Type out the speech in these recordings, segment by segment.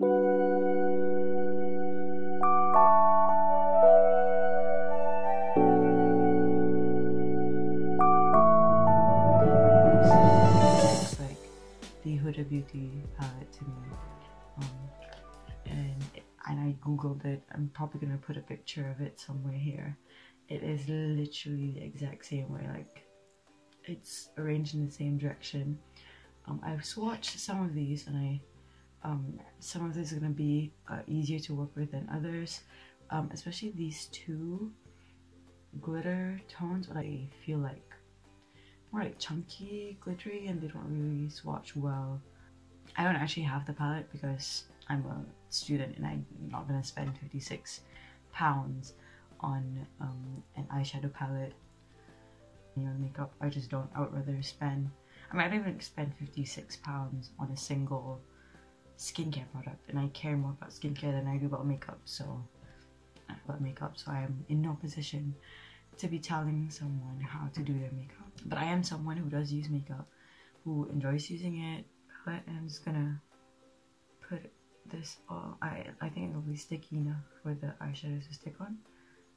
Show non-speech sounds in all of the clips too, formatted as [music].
Looks like the Huda Beauty palette to me. Um, and and I googled it. I'm probably gonna put a picture of it somewhere here. It is literally the exact same way. Like it's arranged in the same direction. Um, I've swatched some of these, and I um, some of these are gonna be uh, easier to work with than others. Um, especially these two glitter tones. I feel like more like chunky, glittery, and they don't really swatch well. I don't actually have the palette because I'm a student and I'm not gonna spend 56 pounds on um, an eyeshadow palette. You know, makeup, I just don't. I would rather spend. I mean, I don't even spend 56 pounds on a single skincare product, and I care more about skincare than I do about makeup. So, about makeup, so I am in no position to be telling someone how to do their makeup. But I am someone who does use makeup, who enjoys using it. But I'm just gonna put this all. I I think it'll be sticky enough for the eyeshadows to stick on.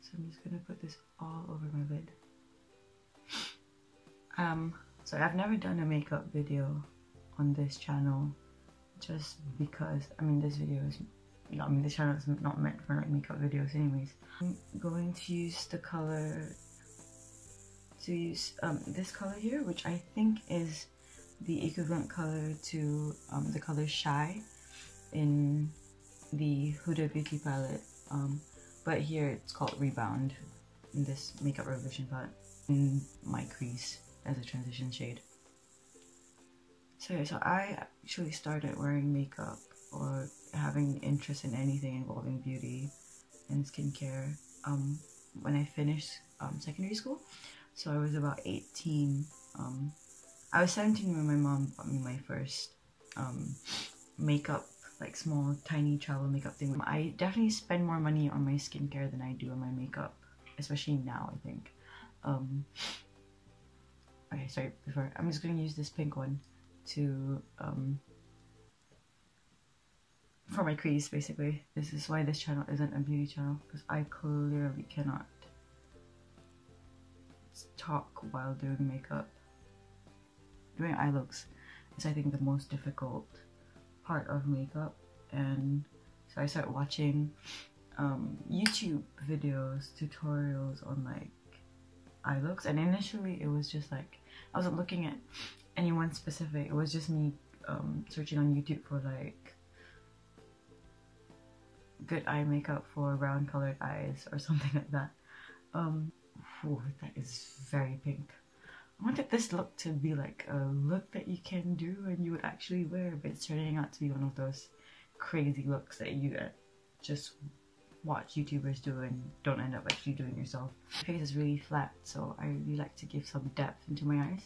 So I'm just gonna put this all over my lid. Um, so I've never done a makeup video on this channel, just because I mean this video is I mean, this channel is not meant for like makeup videos anyways. I'm going to use the color, to use um, this color here, which I think is the equivalent color to um, the color Shy in the Huda Beauty palette. Um, but here it's called Rebound in this Makeup Revolution palette in my crease as a transition shade. So so I actually started wearing makeup or having interest in anything involving beauty and skincare um, when I finished um, secondary school. So I was about 18. Um, I was 17 when my mom bought me my first um, makeup, like small, tiny travel makeup thing. I definitely spend more money on my skincare than I do on my makeup, especially now, I think. Um, okay, sorry, before, I'm just going to use this pink one to um, for my crease basically. This is why this channel isn't a beauty channel because I clearly cannot talk while doing makeup. Doing eye looks is I think the most difficult part of makeup and so I started watching um, YouTube videos, tutorials on like eye looks and initially it was just like I wasn't looking at anyone specific, it was just me um, searching on YouTube for like good eye makeup for brown colored eyes or [laughs] something like that. Um, whew, that is very pink. I wanted this look to be like a look that you can do and you would actually wear, but it's turning out to be one of those crazy looks that you uh, just watch YouTubers do and don't end up actually doing yourself. My face is really flat, so I really like to give some depth into my eyes.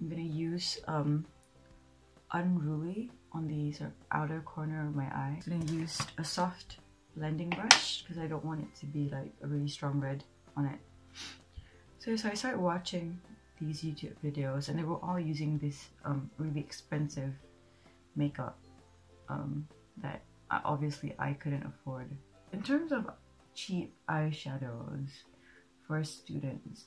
I'm gonna use um, Unruly on the sort of outer corner of my eye. I'm gonna use a soft blending brush because I don't want it to be like a really strong red on it. So, so I started watching these YouTube videos and they were all using this um, really expensive makeup um, that I, obviously I couldn't afford. In terms of cheap eyeshadows for students,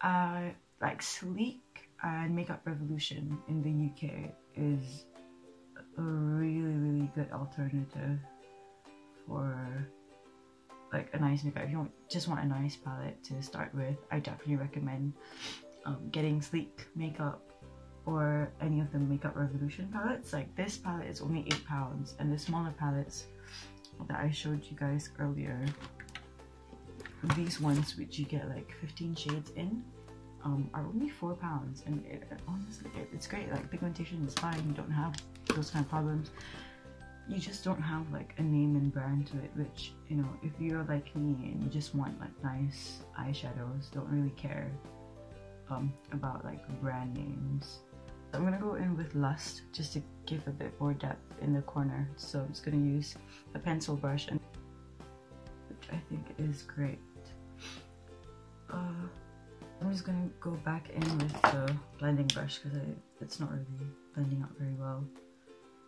uh, like Sleek and Makeup Revolution in the UK is a really really good alternative for like a nice makeup. If you want, just want a nice palette to start with, I definitely recommend um, getting Sleek makeup or any of the Makeup Revolution palettes. Like this palette is only eight pounds, and the smaller palettes that I showed you guys earlier, these ones which you get like 15 shades in, um, are only four pounds, and it, honestly, it, it's great. Like pigmentation is fine. You don't have those kind of problems. You just don't have like a name and brand to it which you know if you're like me and you just want like nice eyeshadows don't really care um, about like brand names. I'm gonna go in with Lust just to give a bit more depth in the corner. So I'm just gonna use a pencil brush and which I think is great I'm just gonna go back in with the blending brush because it's not really blending out very well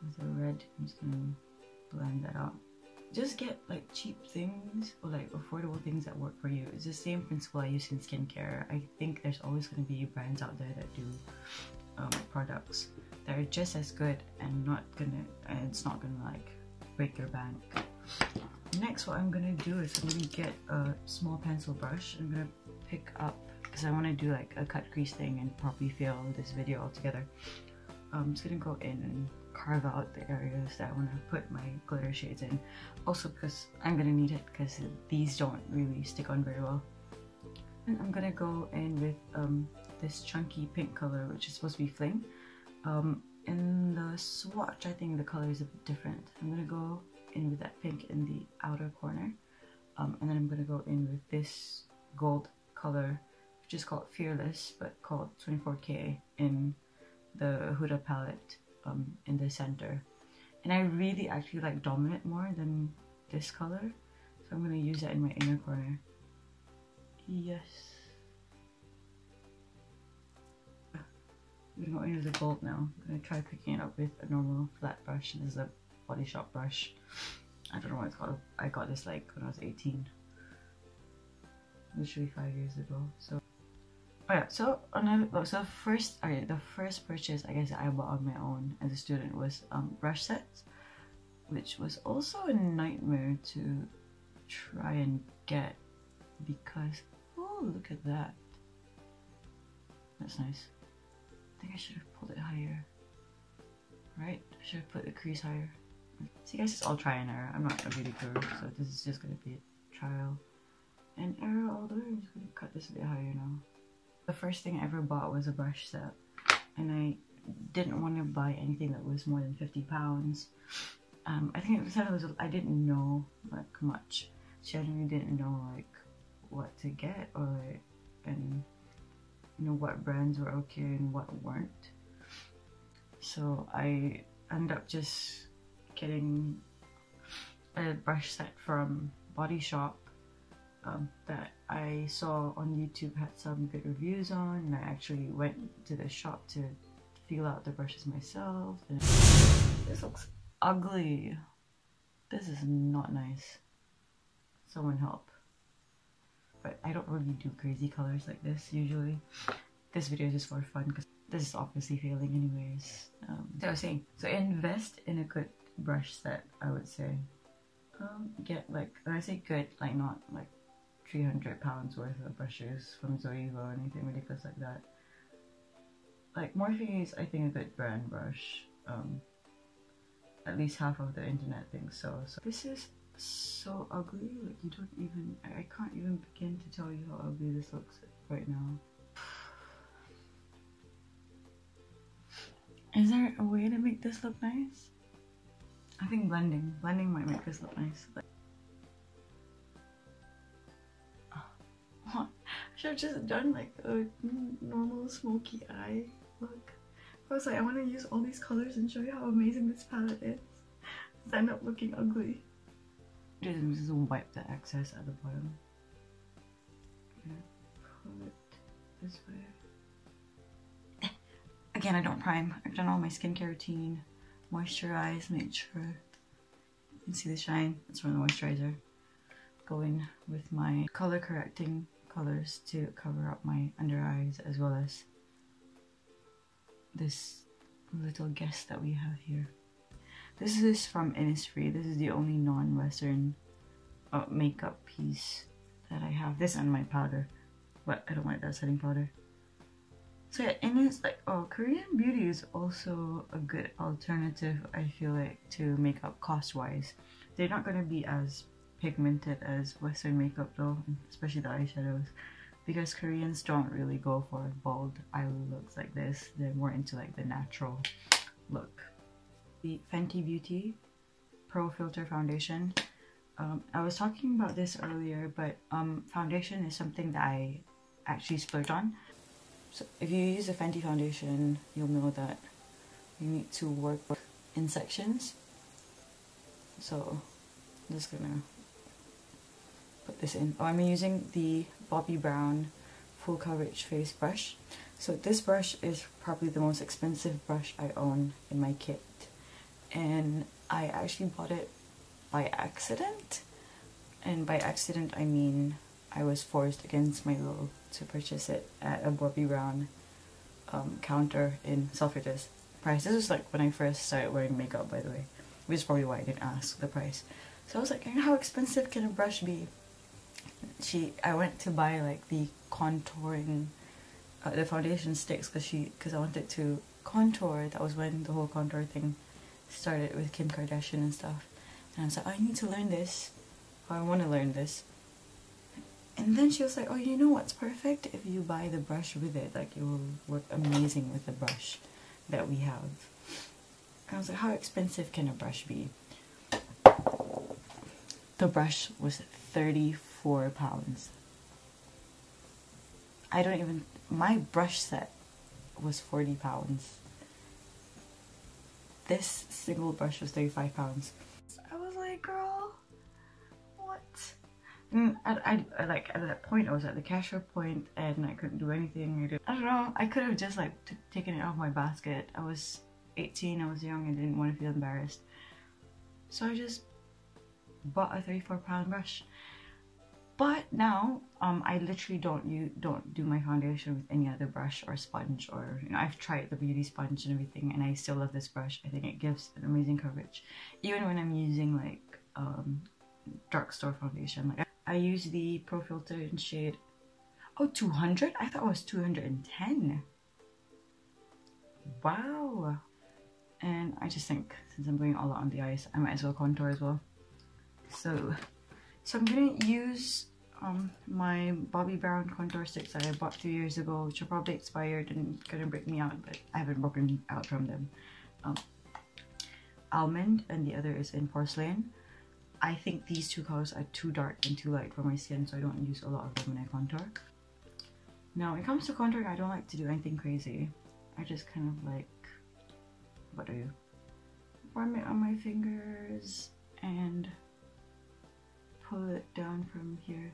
with the red. I'm just gonna blend that out. Just get like cheap things or like affordable things that work for you. It's the same principle I use in skincare. I think there's always going to be brands out there that do um, products that are just as good and not gonna and it's not gonna like break your bank. Next what I'm gonna do is I'm gonna get a small pencil brush. I'm gonna pick up because I want to do like a cut crease thing and probably fail this video altogether. Um, I'm just gonna go in and carve out the areas that I want to put my glitter shades in. Also because I'm gonna need it because these don't really stick on very well. And I'm gonna go in with um, this chunky pink color which is supposed to be Fling. Um, in the swatch I think the color is a bit different. I'm gonna go in with that pink in the outer corner um, and then I'm gonna go in with this gold color is called Fearless but called 24K in the Huda palette um, in the center. And I really actually like Dominant more than this color. So I'm going to use that in my inner corner. Yes. I'm going to into the gold now. I'm going to try picking it up with a normal flat brush. This is a Body Shop brush. I don't know what it's called. I got this like when I was 18. Literally five years ago. So Yeah, so another so first okay, the first purchase I guess I bought on my own as a student was um, brush sets, which was also a nightmare to try and get because oh look at that. That's nice. I think I should have pulled it higher. Right? I should have put the crease higher. See guys, it's all try and error. I'm not a beauty guru, so this is just gonna be a trial and error way. I'm just gonna cut this a bit higher now. The first thing I ever bought was a brush set and I didn't want to buy anything that was more than 50 pounds. Um, I think it was, I didn't know like much. Genuinely didn't know like what to get or like, and you know what brands were okay and what weren't. So I ended up just getting a brush set from Body Shop um, that I saw on YouTube had some good reviews on and I actually went to the shop to feel out the brushes myself and this looks ugly. This is not nice. Someone help. But I don't really do crazy colors like this usually. This video is just for fun because this is obviously failing anyways. Um, so I was saying so invest in a good brush set I would say. Um, get like when I say good like not like 300 pounds worth of brushes from Zoeva or anything ridiculous like that. Like Morphe is I think a good brand brush. Um, at least half of the internet thinks so. So this is so ugly. Like you don't even I, I can't even begin to tell you how ugly this looks right now. Is there a way to make this look nice? I think blending. Blending might make this look nice. Like, should have just done like a normal smoky eye look. I was like, I want to use all these colors and show you how amazing this palette is. It's end up looking ugly. Just, just wipe the excess at the bottom. Pull it this way. [laughs] Again, I don't prime. I've done all my skincare routine. Moisturize, make sure you can see the shine. That's from the moisturizer. Go in with my color correcting colors to cover up my under eyes as well as this little guest that we have here. This is from Innisfree. This is the only non-western uh, makeup piece that I have. This and my powder. But I don't like that setting powder. So yeah, and it's like, oh, Korean beauty is also a good alternative, I feel like, to makeup cost-wise. They're not going to be as pigmented as Western makeup though, especially the eyeshadows. Because Koreans don't really go for bold eye looks like this. They're more into like the natural look. The Fenty Beauty Pro Filter Foundation. Um, I was talking about this earlier, but um, foundation is something that I actually splurge on. So if you use a Fenty foundation, you'll know that you need to work in sections. So I'm just gonna put this in. Oh, I'm using the Bobbi Brown full coverage face brush. So this brush is probably the most expensive brush I own in my kit. And I actually bought it by accident. And by accident, I mean I was forced against my will to purchase it at a Bobbi Brown um, counter in Selfridges. Price. This was like when I first started wearing makeup, by the way, which is probably why I didn't ask the price. So I was like, how expensive can a brush be? She, I went to buy like the contouring, uh, the foundation sticks, cause she, cause I wanted to contour. That was when the whole contour thing started with Kim Kardashian and stuff. And I was like, I need to learn this. I want to learn this. And then she was like, oh, you know what's perfect? If you buy the brush with it, like it will work amazing with the brush that we have. I was like, how expensive can a brush be? The brush was 34 pounds. I don't even, my brush set was 40 pounds. This single brush was 35 pounds. I was like, girl, what? Mm, and I, I, like at that point I was at the cashier point and I couldn't do anything. I, I don't know. I could have just like taken it off my basket. I was 18. I was young. I didn't want to feel embarrassed. So I just bought a 34 pound brush. But now, um, I literally don't you don't do my foundation with any other brush or sponge or you know I've tried the beauty sponge and everything, and I still love this brush. I think it gives an amazing coverage, even when I'm using like um, drugstore foundation. Like I use the Pro Filter in shade oh 200. I thought it was 210. Wow. And I just think since I'm going all out on the eyes, I might as well contour as well. So so I'm gonna use um, my Bobbi Brown contour sticks that I bought two years ago, which are probably expired and couldn't break me out, but I haven't broken out from them. Um, almond and the other is in porcelain. I think these two colors are too dark and too light for my skin, so I don't use a lot of them when I contour. Now, when it comes to contouring, I don't like to do anything crazy. I just kind of like, what do you? Warm it on my fingers and pull it down from here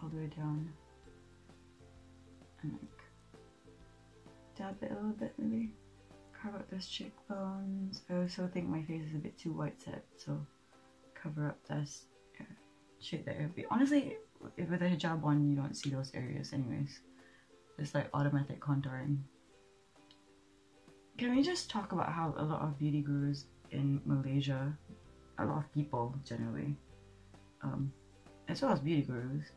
all the way down and like dab it a little bit maybe. Carve out those cheekbones. I also think my face is a bit too white set so cover up this uh, shade there but honestly with a hijab on you don't see those areas anyways. It's like automatic contouring. Can we just talk about how a lot of beauty gurus in Malaysia a lot of people generally um, as well as beauty gurus,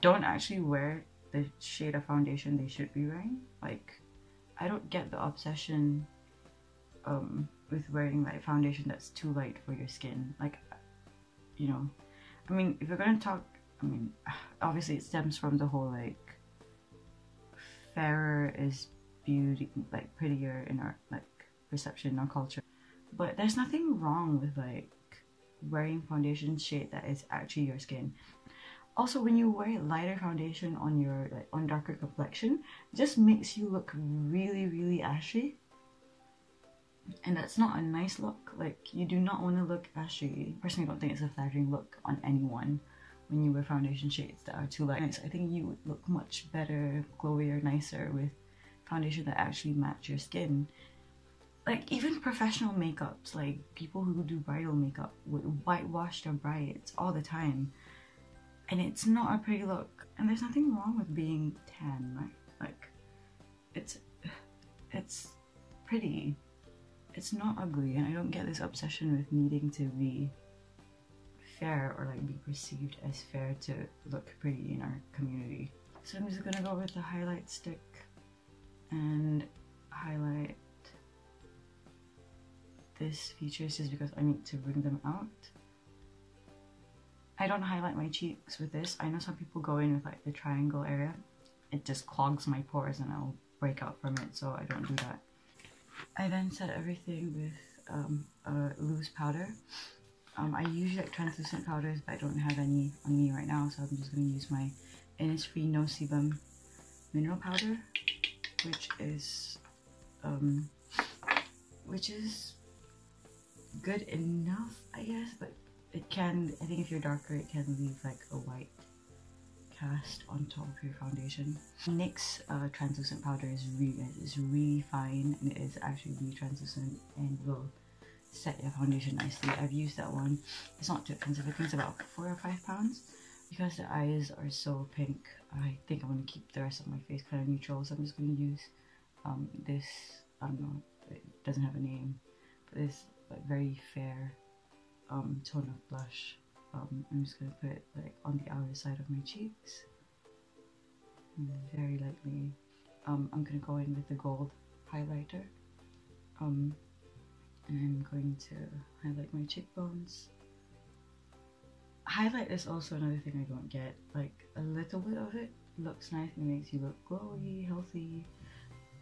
don't actually wear the shade of foundation they should be wearing. Like, I don't get the obsession um, with wearing like foundation that's too light for your skin. Like, you know, I mean, if you're gonna talk, I mean, [sighs] obviously it stems from the whole like fairer is beauty, like prettier in our like perception our culture. But there's nothing wrong with like wearing foundation shade that is actually your skin. Also when you wear lighter foundation on your like on darker complexion just makes you look really really ashy. And that's not a nice look. Like you do not want to look ashy. Personally don't think it's a flattering look on anyone when you wear foundation shades that are too light. I think you would look much better glowier nicer with foundation that actually match your skin like even professional makeups like people who do bridal makeup would whitewash their brides all the time and it's not a pretty look. And there's nothing wrong with being tan like like it's it's pretty. It's not ugly and i don't get this obsession with needing to be fair or like be perceived as fair to look pretty in our community. So i'm just gonna go with the highlight stick and highlight this features just because I need to bring them out. I don't highlight my cheeks with this. I know some people go in with like the triangle area. It just clogs my pores and I'll break out from it, so I don't do that. I then set everything with um, a loose powder. Um, I usually like translucent powders, but I don't have any on me right now, so I'm just going to use my Innisfree No Sebum mineral powder, which is um, which is good enough, I guess, but it can, I think if you're darker, it can leave like a white cast on top of your foundation. NYX uh, translucent powder is really is really fine and it is actually really translucent and will set your foundation nicely. I've used that one. It's not too expensive. I think it's about four or five pounds. Because the eyes are so pink, I think I'm going to keep the rest of my face kind of neutral. So I'm just going to use um, this, I don't know, it doesn't have a name, but this like, very fair um, tone of blush. Um, I'm just going to put it like on the outer side of my cheeks. Very lightly. Um, I'm going to go in with the gold highlighter. Um, and I'm going to highlight my cheekbones. Highlight is also another thing I don't get. Like a little bit of it looks nice and makes you look glowy, healthy.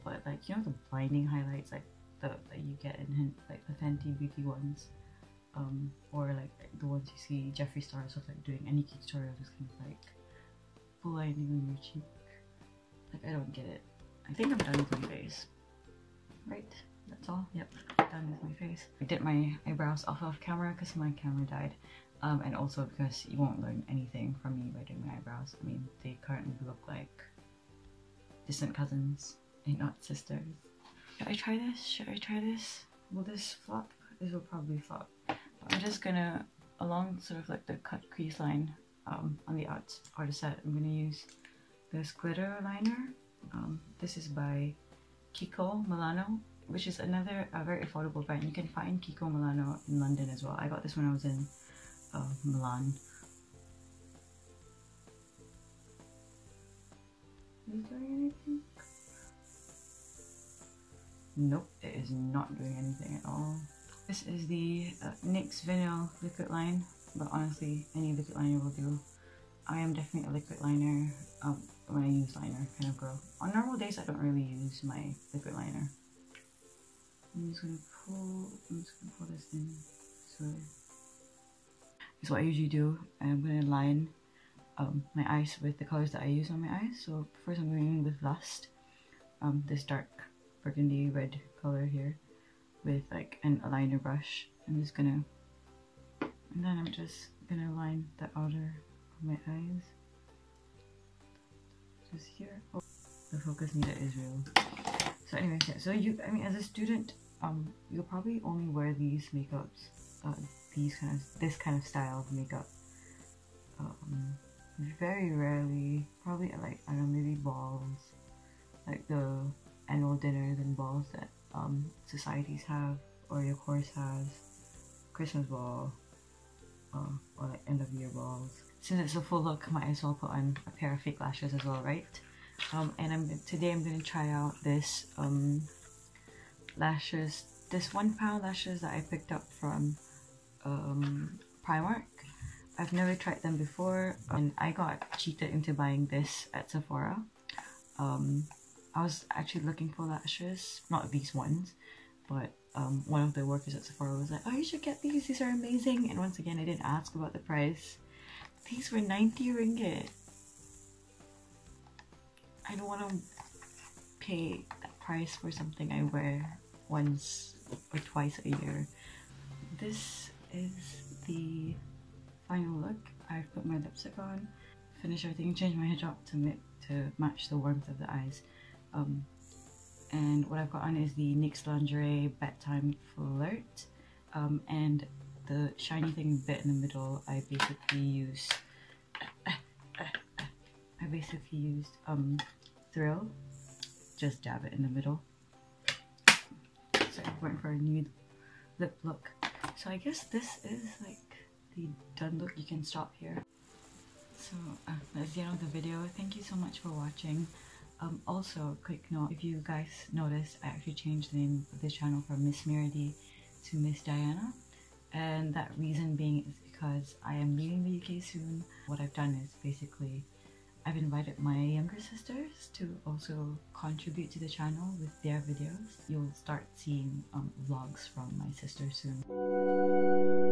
But like you know the blinding highlights like the that you get in like the Fenty Beauty ones, um, or like the ones you see Jeffree Star stuff like doing any tutorial just kind of like blinding on your cheek. Like I don't get it. I think I'm done with my face. Right? That's all. Yep, done with my face. I did my eyebrows off of camera because my camera died. Um, and also because you won't learn anything from me by doing my eyebrows. I mean, they currently look like distant cousins and not sisters. Should I try this? Should I try this? Will this flop? This will probably flop. But I'm just gonna, along sort of like the cut crease line um, on the art, the set, I'm gonna use this glitter liner. Um, this is by Kiko Milano, which is another uh, very affordable brand. You can find Kiko Milano in London as well. I got this when I was in uh, Milan. Is there anything? Nope, it is not doing anything at all. This is the uh, NYX Vinyl liquid line, but honestly, any liquid liner will do. I am definitely a liquid liner um, when I use liner kind of girl. On normal days, I don't really use my liquid liner. I'm just gonna pull, I'm just gonna pull this in. So is what I usually do. I'm to line um, my eyes with the colors that I use on my eyes. So first I'm going in with Lust, um, this dark burgundy red color here with like an aligner brush. I'm just gonna, and then I'm just gonna line the outer of my eyes. Just here. Oh, the focus needed is real. So anyway, yeah, so you, I mean as a student, um, you'll probably only wear these makeups uh, these kind of this kind of style of makeup. Um, very rarely, probably like I don't know, maybe balls, like the annual dinners and balls that um, societies have or your course has, Christmas ball, uh, or like end of year balls. Since it's a full look, might as well put on a pair of fake lashes as well, right? Um, and I'm today I'm gonna try out this um, lashes, this one pound lashes that I picked up from um, Primark. I've never tried them before and I got cheated into buying this at Sephora. Um, I was actually looking for lashes, not these ones, but um, one of the workers at Sephora was like, oh you should get these, these are amazing. And once again, I didn't ask about the price. These were 90 ringgit. I don't want to pay that price for something I wear once or twice a year. This is the final look. I've put my lipstick on, finished everything, changed my hijab to, to match the warmth of the eyes. Um, and what I've got on is the NYX Lingerie Bedtime Flirt. Um, and the shiny thing bit in the middle, I basically used, I basically used um, Thrill, just dab it in the middle. So I went for a nude lip look. So I guess this is like the done look. You can stop here. So uh, that's the end of the video. Thank you so much for watching. Um, also, quick note, if you guys noticed, I actually changed the name of this channel from MissMeiraDee to Miss Diana. And that reason being is because I am leaving the UK soon. What I've done is basically I've invited my younger sisters to also contribute to the channel with their videos. You'll start seeing um, vlogs from my sisters soon.